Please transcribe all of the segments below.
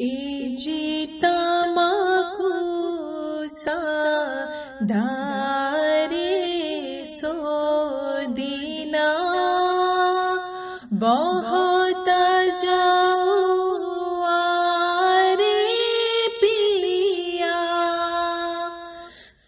इजितमाकु दारे सो दिना बहुत रे पिया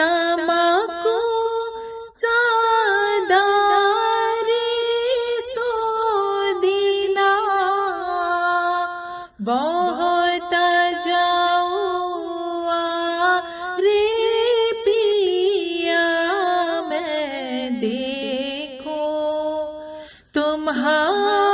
तमाकू सदारे सो दिना बहुत somehow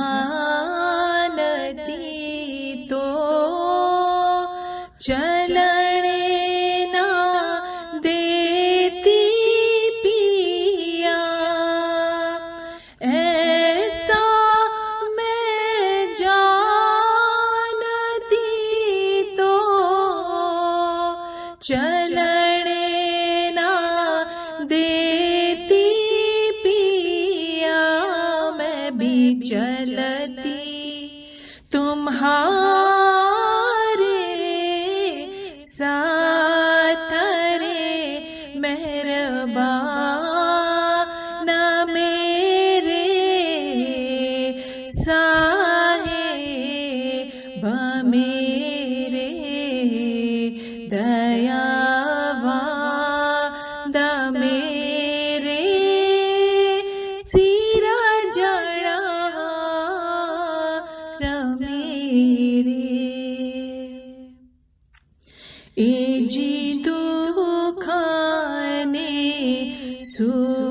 चलने ना देती पिया मैं भी चलती। तुम्हारे दयावान मेरे सिरा जड़ा मेरे ए जी दुखाने सुखा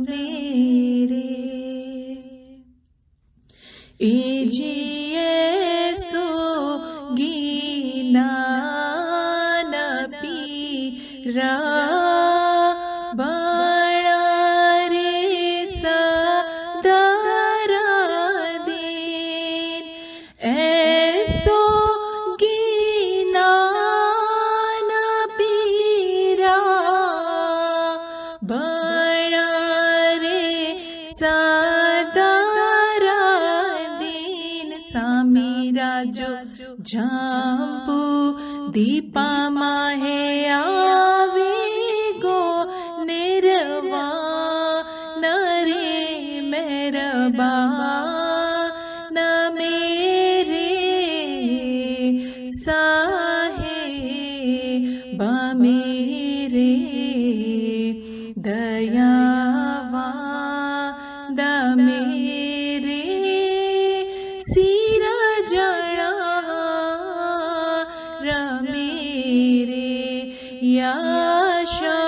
मेरे ए जी सो गीना न पीरा बड़ा झांपू दीपा माहे आवे गो निर्वा नरे मेहरबा न मेरे साहे मेरे दयावा द Asha.